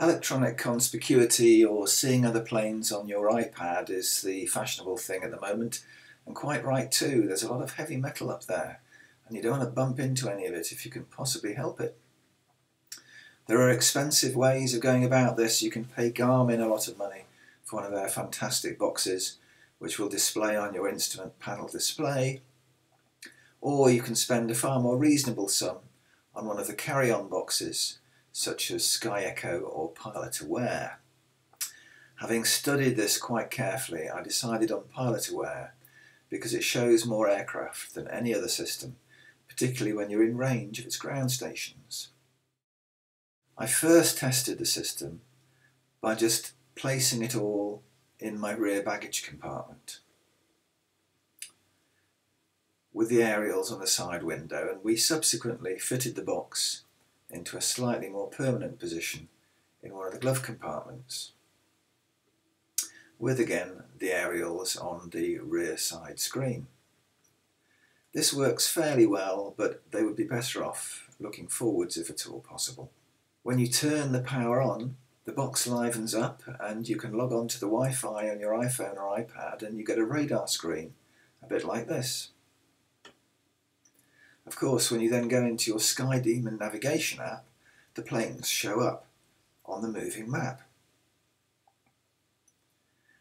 Electronic conspicuity or seeing other planes on your iPad is the fashionable thing at the moment, and quite right too. There's a lot of heavy metal up there, and you don't want to bump into any of it if you can possibly help it. There are expensive ways of going about this. You can pay Garmin a lot of money for one of their fantastic boxes, which will display on your instrument panel display, or you can spend a far more reasonable sum on one of the carry-on boxes such as SkyEcho or PilotAware. Having studied this quite carefully, I decided on PilotAware because it shows more aircraft than any other system, particularly when you're in range of its ground stations. I first tested the system by just placing it all in my rear baggage compartment with the aerials on the side window and we subsequently fitted the box into a slightly more permanent position in one of the glove compartments with again the aerials on the rear side screen. This works fairly well but they would be better off looking forwards if at all possible. When you turn the power on the box livens up and you can log on to the Wi-Fi on your iPhone or iPad and you get a radar screen a bit like this. Of course, when you then go into your SkyDemon navigation app, the planes show up on the moving map.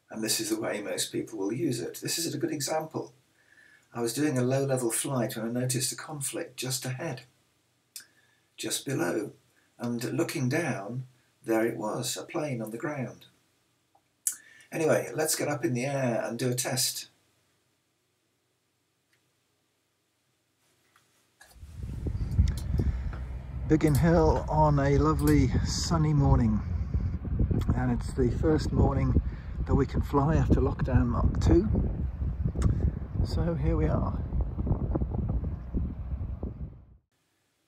And this is the way most people will use it. This is a good example. I was doing a low-level flight when I noticed a conflict just ahead, just below, and looking down, there it was, a plane on the ground. Anyway, let's get up in the air and do a test. Biggin Hill on a lovely sunny morning. And it's the first morning that we can fly after lockdown Mark 2 so here we are.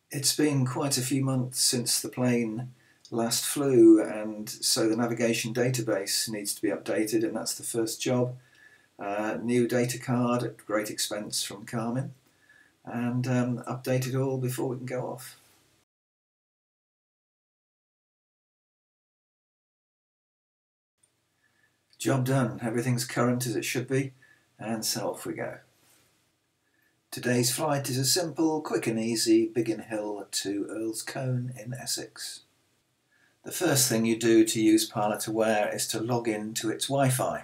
It's been quite a few months since the plane last flew and so the navigation database needs to be updated and that's the first job. Uh, new data card at great expense from Garmin. And um, update it all before we can go off Job done, everything's current as it should be, and so off we go. Today's flight is a simple, quick and easy Biggin Hill to Earl's Colne in Essex. The first thing you do to use PilotAware is to log in to its Wi-Fi.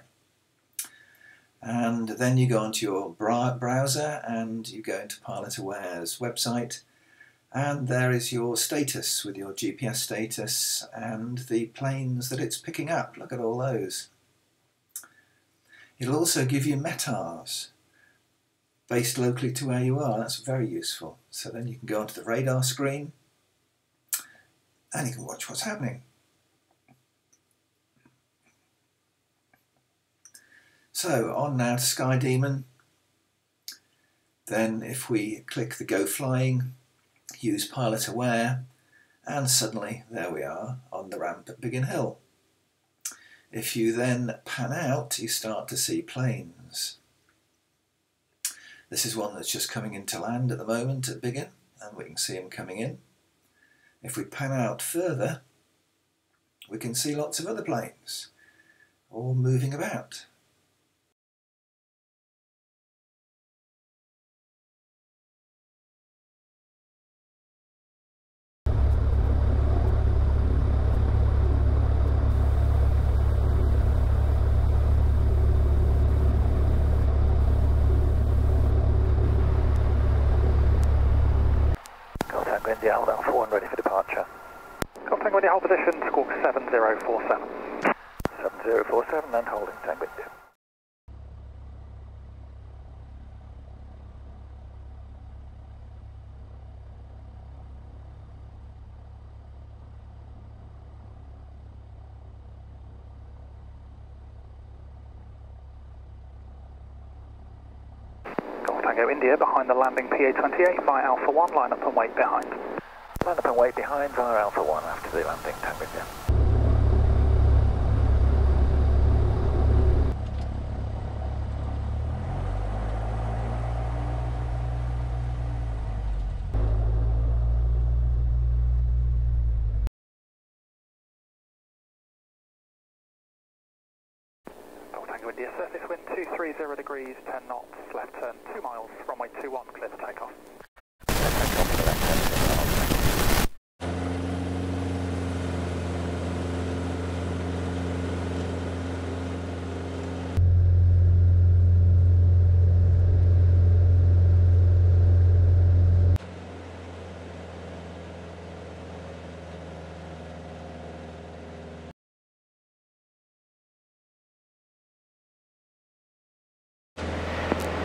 And then you go onto your browser and you go into PilotAware's website and there is your status with your GPS status and the planes that it's picking up. Look at all those. It'll also give you METARs based locally to where you are. That's very useful. So then you can go onto the radar screen and you can watch what's happening. So on now to SkyDemon. Then if we click the Go Flying, use PilotAware, and suddenly there we are on the ramp at Biggin Hill. If you then pan out, you start to see planes. This is one that's just coming into land at the moment at Biggin, and we can see him coming in. If we pan out further, we can see lots of other planes, all moving about. India, hold Alpha 1 ready for departure. Contact India, hold position, squawk 7047. 7047 and holding Tango India. India behind the landing PA28 via Alpha 1, line up and wait behind. Line up and wait behind via Alpha 1 after the landing, tango again. India, surface wind 230 degrees, 10 knots, left turn 2 miles. 21, clear for takeoff.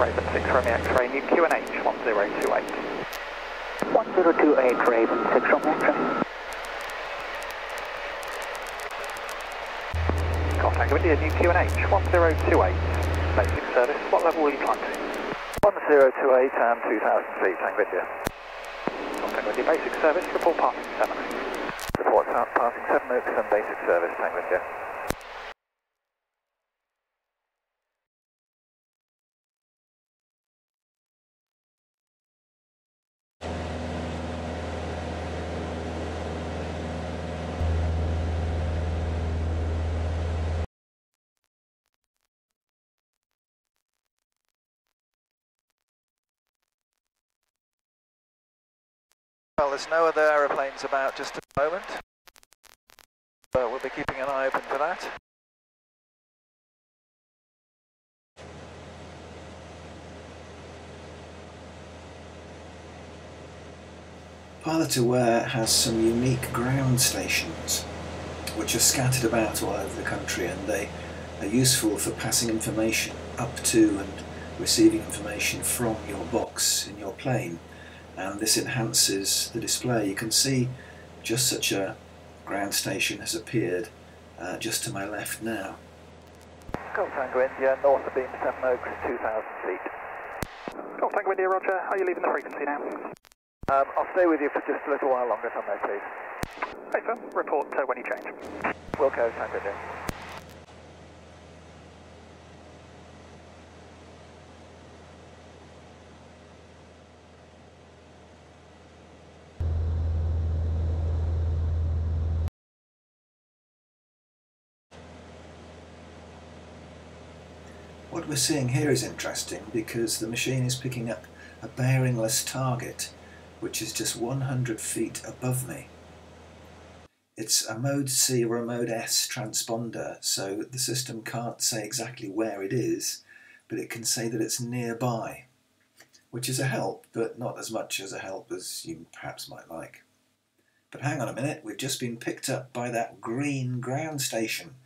Raven 6 Romeo X-ray, new QNH 1028. 1028 Raven 6 Romeo X-ray. Tango India, new QNH 1028. Basic service, what level will you climb to? 1028 and 2000 feet, Tango India. Tango India, basic service, report passing 7 Report passing Sevenoaks and basic service, Tango India. Well, there's no other aeroplanes about just at the moment, but we'll be keeping an eye open for that. PilotAware has some unique ground stations which are scattered about all over the country and they are useful for passing information up to and receiving information from your box in your plane and this enhances the display. You can see just such a ground station has appeared uh, just to my left now. Golf Tango India, north of beam Sevenoaks, 2000 feet. Golf Tango India, Roger, are you leaving the frequency now? Um, I'll stay with you for just a little while longer if I may, please. Hey sir, report uh, when you change. Wilco, Tango India. We're seeing here is interesting because the machine is picking up a bearingless target which is just 100 feet above me. It's a mode C or a mode S transponder so the system can't say exactly where it is but it can say that it's nearby which is a help but not as much as a help as you perhaps might like. But hang on a minute, we've just been picked up by that green ground station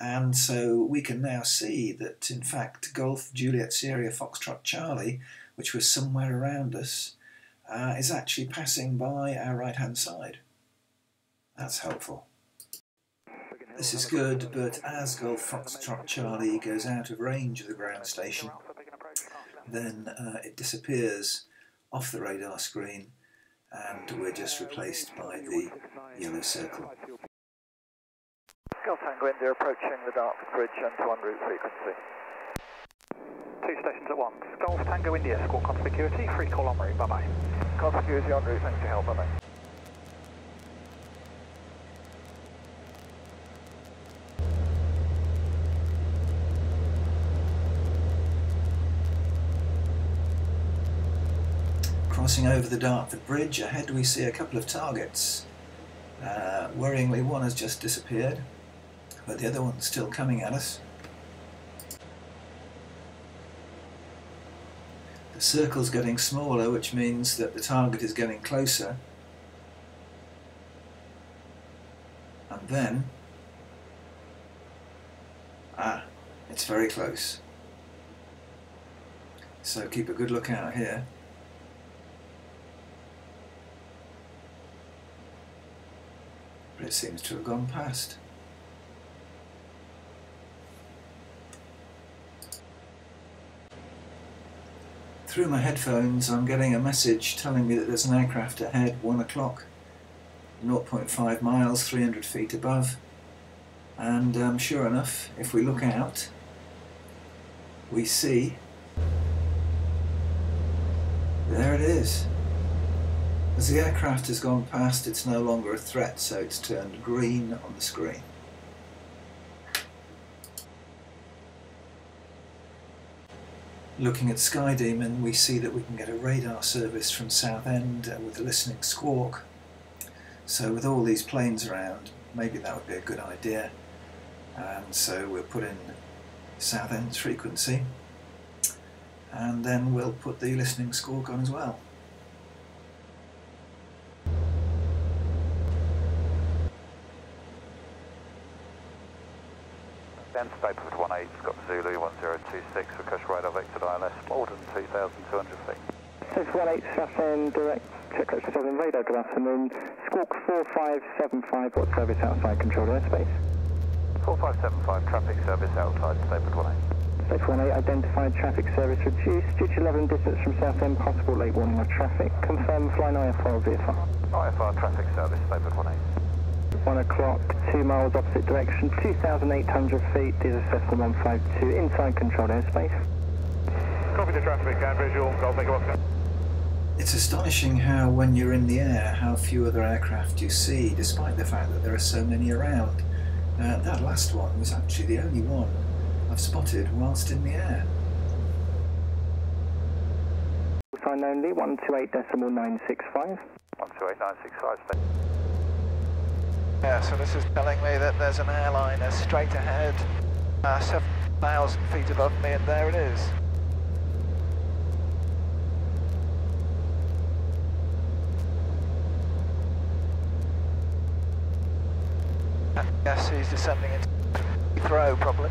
and so we can now see that in fact Golf Juliet Sierra Foxtrot Charlie, which was somewhere around us, uh, is actually passing by our right hand side. That's helpful. This is good, but as Golf Foxtrot Charlie goes out of range of the ground station, then uh, it disappears off the radar screen and we're just replaced by the yellow circle. Golf Tango India approaching the Dartford Bridge and to en route frequency. Two stations at once. Golf Tango India, squawk conspicuity, free call en route, bye bye. Conspicuity en route, thanks for your help, bye-bye. Crossing over the Dartford Bridge, ahead we see a couple of targets. Uh, worryingly, one has just disappeared, but the other one's still coming at us. The circle's getting smaller, which means that the target is getting closer. And then, ah, it's very close. So keep a good look out here. but it seems to have gone past. Through my headphones I'm getting a message telling me that there's an aircraft ahead, 1 o'clock, 0.5 miles, 300 feet above, and um, sure enough, if we look out, we see, there it is. As the aircraft has gone past, it's no longer a threat, so it's turned green on the screen. Looking at SkyDemon, we see that we can get a radar service from Southend uh, with a listening squawk. So with all these planes around, maybe that would be a good idea. And so we'll put in Southend's frequency, and then we'll put the listening squawk on as well. Staplewood 18, Scott Zulu 1026, request radar vector ILS, Maldon 2,200 feet. 618 Southend direct, check coach 7 radar, good afternoon. Squawk 4575, what service outside controlled airspace? 4575, traffic service outside Staplewood 18. Six one eight identified traffic service reduced due to 11 distance from Southend, possible late warning of traffic. Confirm flying IFR or VFR. IFR traffic service, Staplewood 18. 1 o'clock, 2 miles opposite direction, 2,800 feet, this is Cessna 152, inside controlled airspace. Copy the traffic and visual, Golf Echo Oscar. It's astonishing how, when you're in the air, how few other aircraft you see, despite the fact that there are so many around. Uh, that last one was actually the only one I've spotted whilst in the air. Sign only, 128.965. 128965, stay. Yeah, so this is telling me that there's an airliner straight ahead, uh, 7,000 feet above me, and there it is. Guess he's descending into throw probably.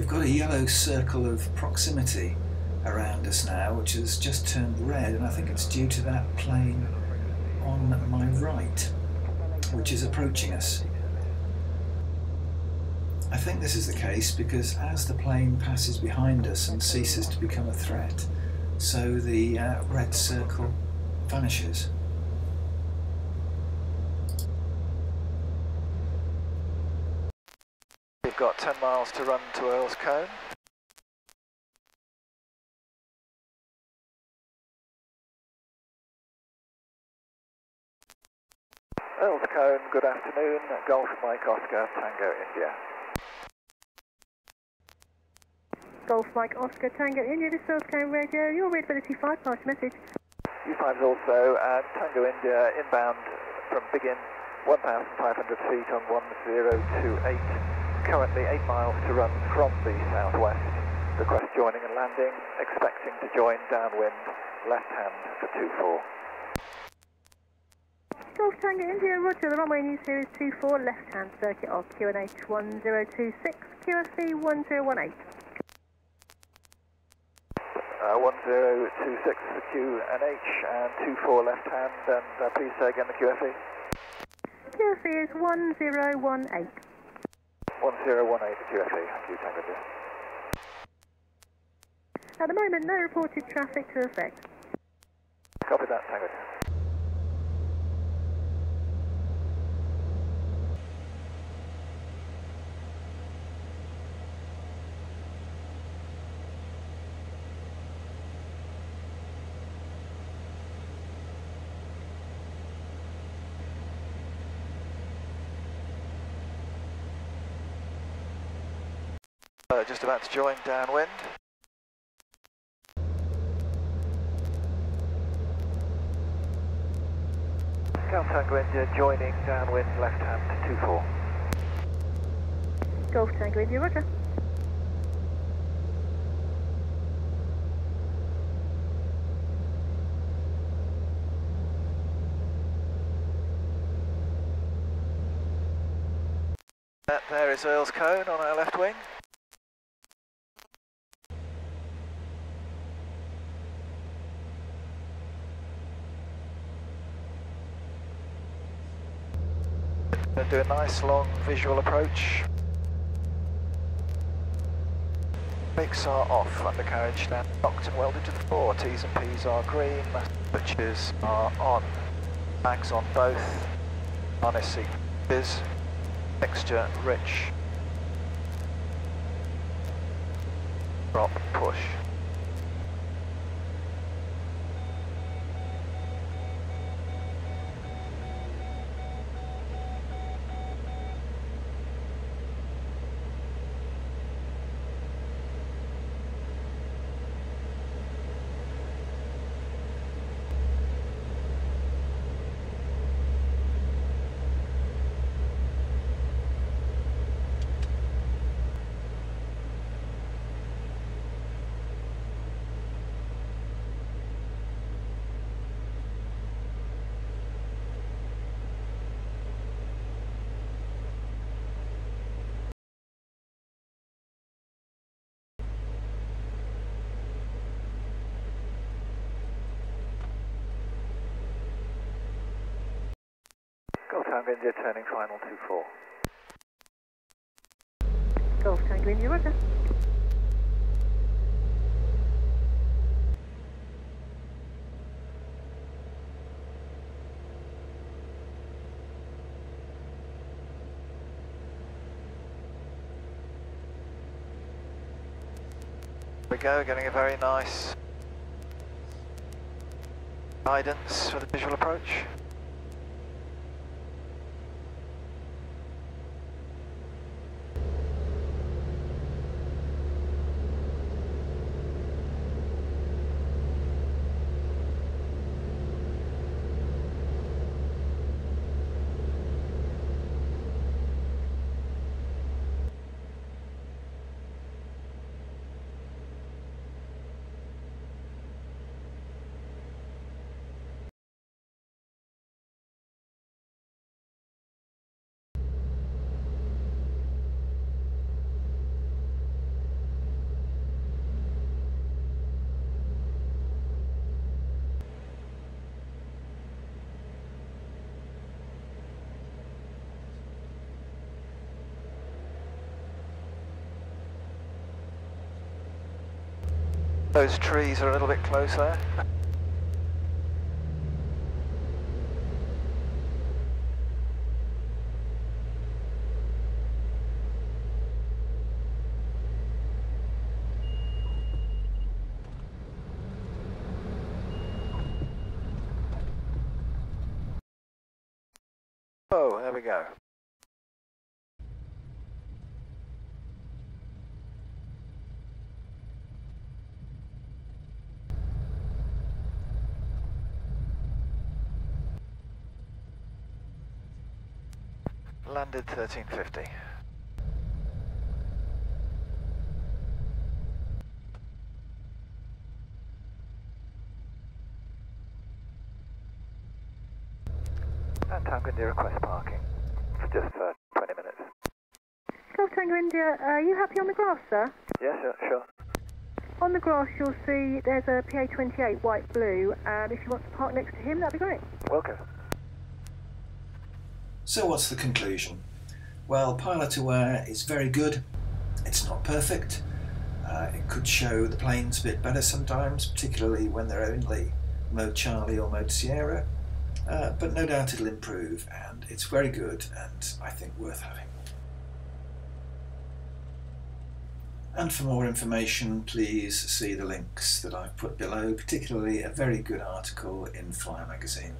We've got a yellow circle of proximity around us now, which has just turned red, and I think it's due to that plane on my right, which is approaching us. I think this is the case because as the plane passes behind us and ceases to become a threat, so the uh, red circle vanishes. Got 10 miles to run to Earl's Colne. Earl's Colne, good afternoon. Golf Mike Oscar, Tango India. Golf Mike Oscar Tango India, this is Earl's Colne Radio. Your readability 5 pass message. U5 is also at Tango India inbound from Biggin, 1,500 feet on 1028. Currently 8 miles to run from the southwest. Request joining and landing, expecting to join downwind, left hand for 24. Golf Tango India, roger, the runway news series 24, left hand circuit of QNH 1026, QFE 1018. Uh, 1026 for Q and H and 24 left hand and uh, please say again the QFE. QFE is 1018. 1018 the QFE, thank you Tango. At the moment, no reported traffic to effect. Copy that Tango Uh, just about to join downwind. Count Tango India joining downwind left hand two 24. Golf Tango India, roger. That there is Earl's Colne on our left wing. do a nice long visual approach. Brakes are off, undercarriage now locked and welded to the floor. T's and P's are green, switches are on. Bags on both, harness seat is texture rich. Drop, push. Golf Tango India turning final 24. Golf Tango India, roger. we go, getting a very nice guidance for the visual approach. Those trees are a little bit close there. Oh, there we go. Landed 1350. And Tango India request parking for just uh, 20 minutes. Golf Tango India, uh, are you happy on the grass, sir? Yeah, sure, sure. On the grass, you'll see there's a PA28 white blue, and if you want to park next to him, that'd be great. Welcome. So, what's the conclusion? Well, PilotAware is very good. It's not perfect. Uh, it could show the planes a bit better sometimes, particularly when they're only mode Charlie or mode Sierra. Uh, but no doubt it'll improve, and it's very good and I think worth having. And for more information, please see the links that I've put below, particularly a very good article in Flyer magazine.